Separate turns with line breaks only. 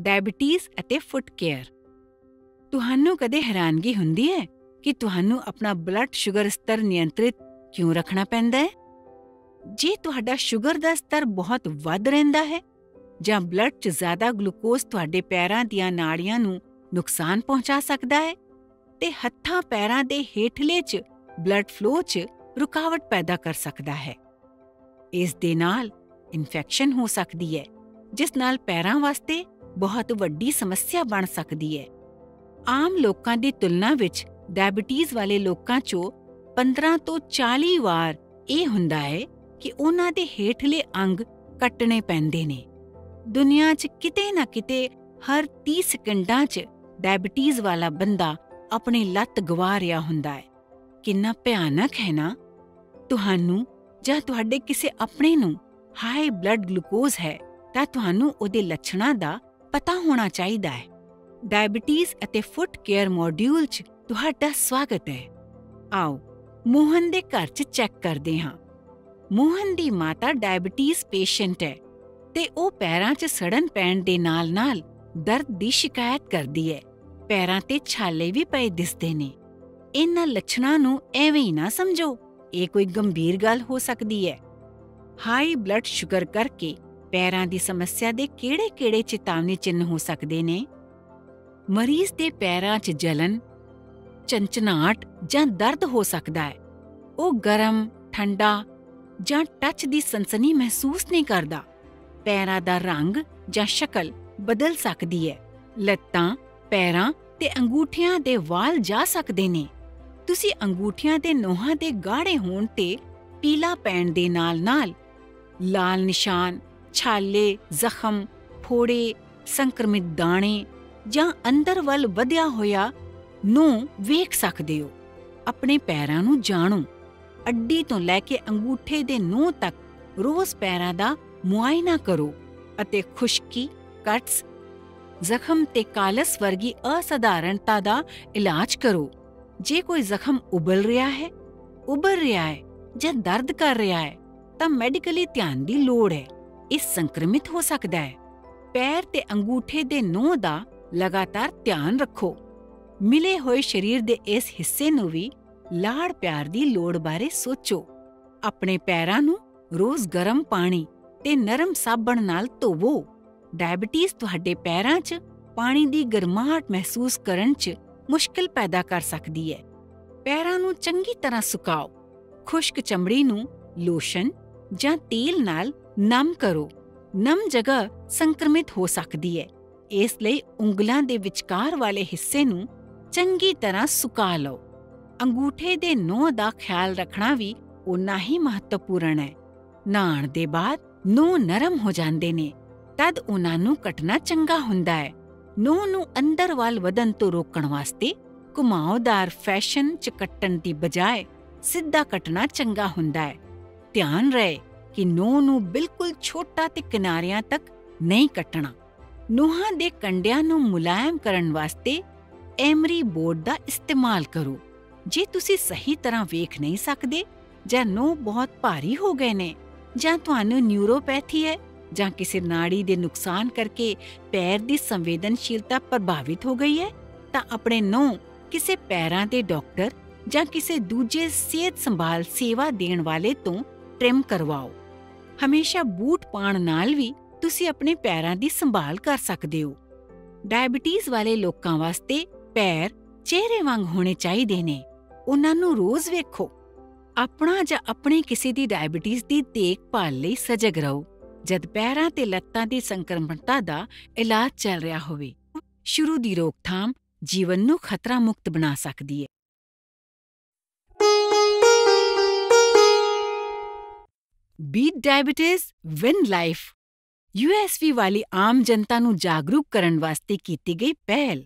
Diabetes ਅਤੇ ਫੁੱਟ care. ਤੁਹਾਨੂੰ ਕਦੇ ਹੈਰਾਨਗੀ ਹੁੰਦੀ ਹੈ ਕਿ ਤੁਹਾਨੂੰ ਆਪਣਾ ਬਲੱਡ ਸ਼ੂਗਰ ਸਤਰ ਨਿਯੰਤਰਿਤ ਕਿਉਂ ਰੱਖਣਾ ਪੈਂਦਾ ਹੈ? ਜੇ ਤੁਹਾਡਾ ਸ਼ੂਗਰ ਦਾ ਸਤਰ ਬਹੁਤ ਵੱਧ ਰਹਿੰਦਾ ਹੈ, ਜਾਂ ਬਲੱਡ 'ਚ ਜ਼ਿਆਦਾ ਗਲੂਕੋਜ਼ ਤੁਹਾਡੇ ਪੈਰਾਂ ਦੀਆਂ ਨਾੜੀਆਂ ਨੂੰ ਨੁਕਸਾਨ ਪਹੁੰਚਾ ਸਕਦਾ ਹੈ, ਤੇ ਹੱਥਾਂ ਪੈਰਾਂ ਦੇ ਹੇਠਲੇ 'ਚ ਬਲੱਡ ਫਲੋ 'ਚ ਰੁਕਾਵਟ ਪੈਦਾ ਕਰ ਸਕਦਾ ਹੈ। ਇਸ ਦੇ ਨਾਲ ਇਨਫੈਕਸ਼ਨ ਹੋ ਸਕਦੀ ਹੈ, ਜਿਸ ਨਾਲ ਪੈਰਾਂ ਵਾਸਤੇ ਬਹੁਤ ਵੱਡੀ ਸਮੱਸਿਆ ਬਣ ਸਕਦੀ ਹੈ। ਆਮ ਲੋਕਾਂ ਦੀ ਤੁਲਨਾ ਵਿੱਚ ਡਾਇਬੀਟੀਜ਼ ਵਾਲੇ ਲੋਕਾਂ 'ਚੋਂ 15 ਤੋਂ 40 ਵਾਰ ਇਹ ਹੁੰਦਾ ਹੈ ਕਿ ਉਹਨਾਂ ਦੇ ਹੇਠਲੇ ਅੰਗ ਕੱਟਣੇ ਪੈਂਦੇ ਨੇ। ਦੁਨੀਆ 'ਚ ਕਿਤੇ ਨਾ ਕਿਤੇ ਹਰ 30 ਸਕਿੰਟਾਂ 'ਚ ਡਾਇਬੀਟੀਜ਼ ਵਾਲਾ ਬੰਦਾ ਆਪਣੀ ਲੱਤ ਗਵਾ ਰਿਹਾ ਹੁੰਦਾ ਹੈ। ਕਿੰਨਾ ਭਿਆਨਕ ਹੈ ਨਾ? ਤੁਹਾਨੂੰ ਜਾਂ ਤੁਹਾਡੇ ਕਿਸੇ ਆਪਣੇ ਨੂੰ ਹਾਈ ਬਲੱਡ ਗਲੂਕੋਜ਼ ਹੈ ਤਾਂ ਤੁਹਾਨੂੰ ਉਹਦੇ ਲੱਛਣਾਂ ਦਾ ਪਤਾ ਹੋਣਾ ਚਾਹੀਦਾ ਹੈ। ਡਾਇਬੀਟੀਜ਼ ਅਤੇ ਫੁੱਟ ਕੇਅਰ ਮੋਡਿਊਲ 'ਚ ਤੁਹਾਡਾ ਸਵਾਗਤ ਹੈ। ਆਓ, ਮੋਹਨ ਦੇ ਘਰ 'ਚ ਚੈੱਕ ਕਰਦੇ ਹਾਂ। ਮੋਹਨ ਦੀ ਮਾਤਾ ਡਾਇਬੀਟੀਜ਼ ਪੇਸ਼ੈਂਟ ਹੈ ਤੇ ਉਹ ਪੈਰਾਂ 'ਚ ਸੜਨ ਪੈਣ ਦੇ ਨਾਲ-ਨਾਲ ਦਰਦ ਦੀ ਸ਼ਿਕਾਇਤ ਕਰਦੀ ਹੈ। ਪੈਰਾਂ ਤੇ ਛਾਲੇ ਵੀ ਪਏ ਦਿਸਦੇ ਨੇ। ਇਹਨਾਂ ਲੱਛਣਾਂ ਨੂੰ ਐਵੇਂ ਹੀ ਨਾ ਸਮਝੋ। ਇਹ ਕੋਈ ਗੰਭੀਰ ਗੱਲ ਹੋ ਸਕਦੀ ਹੈ। ਹਾਈ ਬਲੱਡ ਸ਼ੂਗਰ ਕਰਕੇ ਪੈਰਾਂ ਦੀ ਸਮੱਸਿਆ ਦੇ ਕਿਹੜੇ-ਕਿਹੜੇ ਚੇਤਾਵਨੀ ਚਿੰਨ੍ਹ ਹੋ ਸਕਦੇ ਨੇ? ਮਰੀਜ਼ ਦੇ ਪੈਰਾਂ 'ਚ ਜਲਨ, ਚੰਚਨਾਟ ਜਾਂ ਦਰਦ ਹੋ ਸਕਦਾ ਹੈ। ਉਹ ਗਰਮ, ਠੰਡਾ ਜਾਂ ਟੱਚ ਦੀ ਸਨਸਨੀ ਮਹਿਸੂਸ ਨਹੀਂ ਕਰਦਾ। ਪੈਰਾਂ ਦਾ ਰੰਗ ਜਾਂ ਸ਼ਕਲ ਬਦਲ ਸਕਦੀ ਹੈ। ਲੱਤਾਂ, ਪੈਰਾਂ ਤੇ ਅੰਗੂਠਿਆਂ ਦੇ ਵਾਲ ਜਾ ਸਕਦੇ ਨੇ। ਤੁਸੀਂ ਅੰਗੂਠਿਆਂ ਦੇ ਨੋਹਾਂ ਦੇ ਗਾੜੇ ਹੋਣ ਤੇ ਪੀਲਾ ਪੈਣ ਦੇ ਨਾਲ-ਨਾਲ ਲਾਲ ਨਿਸ਼ਾਨ ਛਾਲੇ, ਜ਼ਖਮ, ਫੋੜੇ, ਸੰਕਰਮਿਤ ਦਾਣੇ ਜਾਂ ਅੰਦਰ ਵੱਲ ਵਧਿਆ ਹੋਇਆ ਨੂੰ ਵੇਖ ਸਕਦੇ ਹੋ। ਆਪਣੇ ਪੈਰਾਂ ਨੂੰ ਜਾਣੋ। ਅੱਡੀ ਤੋਂ ਲੈ ਕੇ ਅੰਗੂਠੇ ਦੇ ਨੋਹ ਤੱਕ ਰੋਜ਼ ਪੈਰਾਂ ਦਾ ਮੁਆਇਨਾ ਕਰੋ ਅਤੇ ਖੁਸ਼ਕੀ, ਕਟਸ, ਜ਼ਖਮ ਤੇ ਕਾਲਸ ਵਰਗੀ ਅਸਧਾਰਨਤਾ ਦਾ ਇਲਾਜ ਕਰੋ। ਜੇ ਕੋਈ ਜ਼ਖਮ ਉਬਲ ਰਿਹਾ ਹੈ ਉਭਰ ਰਿਹਾ ਹੈ ਜਾਂ ਦਰਦ ਕਰ ਰਿਹਾ ਹੈ ਤਾਂ ਮੈਡੀਕਲੀ ਧਿਆਨ ਦੀ ਲੋੜ ਹੈ। ਇਹ ਸੰਕਰਮਿਤ ਹੋ ਸਕਦਾ ਹੈ। ਪੈਰ ਤੇ ਅੰਗੂਠੇ ਦੇ ਨੋਹ ਦਾ ਲਗਾਤਾਰ ਧਿਆਨ ਰੱਖੋ। ਮਿਲੇ ਹੋਏ ਸਰੀਰ ਦੇ ਇਸ ਹਿੱਸੇ ਨੂੰ ਵੀ ਲਾੜ ਪਿਆਰ ਦੀ ਲੋੜ ਬਾਰੇ ਸੋਚੋ। ਆਪਣੇ ਪੈਰਾਂ ਨੂੰ ਰੋਜ਼ ਗਰਮ ਪਾਣੀ ਤੇ ਨਰਮ ਸਾਬਣ ਨਾਲ ਧੋਵੋ। ਡਾਇਬੀਟੀਜ਼ ਤੁਹਾਡੇ ਪੈਰਾਂ 'ਚ ਪਾਣੀ ਦੀ ਗਰਮਾਹਟ ਮਹਿਸੂਸ ਕਰਨ 'ਚ ਮੁਸ਼ਕਲ ਪੈਦਾ ਕਰ ਸਕਦੀ ਹੈ। ਪੈਰਾਂ ਨੂੰ ਚੰਗੀ ਤਰ੍ਹਾਂ ਸੁਕਾਓ। ਖੁਸ਼ਕ ਚਮੜੀ ਨੂੰ ਲੋਸ਼ਨ ਜਾਂ ਤੇਲ ਨਾਲ ਨਮ ਕਰੋ। ਨਮ ਜਗ੍ਹਾ ਸੰਕਰਮਿਤ ਹੋ ਸਕਦੀ ਹੈ। ਇਸ ਲਈ ਉਂਗਲਾਂ ਦੇ ਵਿਚਕਾਰ ਵਾਲੇ ਹਿੱਸੇ ਨੂੰ ਚੰਗੀ ਤਰ੍ਹਾਂ ਸੁਕਾ ਲਓ। ਅੰਗੂਠੇ ਦੇ ਨੋਹ ਦਾ ਖਿਆਲ ਰੱਖਣਾ ਵੀ ਉਨਾ ਹੀ ਮਹੱਤਵਪੂਰਨ ਹੈ। ਨਾਣ ਦੇ ਬਾਅਦ ਨੋਹ ਨਰਮ ਹੋ ਜਾਂਦੇ ਨੇ। ਤਦ ਉਹਨਾਂ ਨੂੰ ਕੱਟਣਾ ਚੰਗਾ ਹੁੰਦਾ ਹੈ। ਨੋਹ ਨੂੰ ਅੰਦਰ ਵੱਲ ਵਧਣ ਤੋਂ ਰੋਕਣ ਵਾਸਤੇ ਘੁਮਾਉਦਾਰ ਫੈਸ਼ਨ ਚ ਕੱਟਣ ਦੀ ਬਜਾਏ ਸਿੱਧਾ ਕੱਟਣਾ ਚੰਗਾ ਹੁੰਦਾ ਹੈ। ਧਿਆਨ ਰਹੇ ਕਿ ਨੋਹ ਨੂੰ ਬਿਲਕੁਲ ਛੋਟਾ ਤੇ ਕਿਨਾਰਿਆਂ ਤੱਕ ਨਹੀਂ ਕੱਟਣਾ। ਨੋਹਾਂ ਦੇ ਕੰਡਿਆਂ ਨੂੰ ਮੁਲਾਇਮ ਕਰਨ ਵਾਸਤੇ ਐਮਰੀ ਬੋਰਡ ਦਾ ਇਸਤੇਮਾਲ ਕਰੋ। ਜੇ ਤੁਸੀਂ ਸਹੀ ਤਰ੍ਹਾਂ ਵੇਖ ਨਹੀਂ ਸਕਦੇ ਜਾਂ ਨੋਹ ਬਹੁਤ ਭਾਰੀ ਹੋ ਗਏ ਨੇ ਜਾਂ ਤੁਹਾਨੂੰ ਨਿਊਰੋਪੈਥੀ ਹੈ ਜਾਂ ਕਿਸੇ ਨਾੜੀ ਦੇ ਨੁਕਸਾਨ ਕਰਕੇ ਪੈਰ ਦੀ ਸੰਵੇਦਨਸ਼ੀਲਤਾ ਪ੍ਰਭਾਵਿਤ ਹੋ ਗਈ ਹੈ, ਤਾਂ ਆਪਣੇ ਨੋਹ ਕਿਸੇ ਪੈਰਾਂ ਦੇ ਡਾਕਟਰ ਜਾਂ ਕਿਸੇ ਦੂਜੇ ਸਿਹਤ ਸੰਭਾਲ ਸੇਵਾ ਦੇਣ ਵਾਲੇ ਤੋਂ ਟ੍ਰਿਮ ਕਰਵਾਓ। ਹਮੇਸ਼ਾ ਬੂਟ ਪਾਣ ਨਾਲ ਵੀ ਤੁਸੀਂ ਆਪਣੇ ਪੈਰਾਂ ਦੀ ਸੰਭਾਲ ਕਰ ਸਕਦੇ ਹੋ। ਡਾਇਬੀਟੀਜ਼ ਵਾਲੇ ਲੋਕਾਂ ਵਾਸਤੇ ਪੈਰ ਚਿਹਰੇ ਵਾਂਗ ਹੋਣੇ ਚਾਹੀਦੇ ਨੇ। ਉਹਨਾਂ ਨੂੰ ਰੋਜ਼ ਵੇਖੋ। ਆਪਣਾ ਜਾਂ ਆਪਣੇ ਕਿਸੇ ਦੀ ਡਾਇਬੀਟੀਜ਼ ਦੀ ਦੇਖਭਾਲ ਲਈ ਸਜਗ ਰਹੋ, ਜਦ ਪੈਰਾਂ ਤੇ ਲੱਤਾਂ ਦੀ ਸੰਕਰਮਣਤਾ ਦਾ ਇਲਾਜ ਚੱਲ ਰਿਹਾ ਹੋਵੇ। ਸ਼ੁਰੂ ਦੀ ਰੋਕਥਾਮ ਜੀਵਨ ਨੂੰ ਖਤਰਾ ਮੁਕਤ ਬਣਾ ਸਕਦੀ ਹੈ। Beat diabetes win life USV ਵਾਲੀ ਆਮ ਜਨਤਾ ਨੂੰ ਜਾਗਰੂਕ ਕਰਨ ਵਾਸਤੇ ਕੀਤੀ ਗਈ ਪਹਿਲ।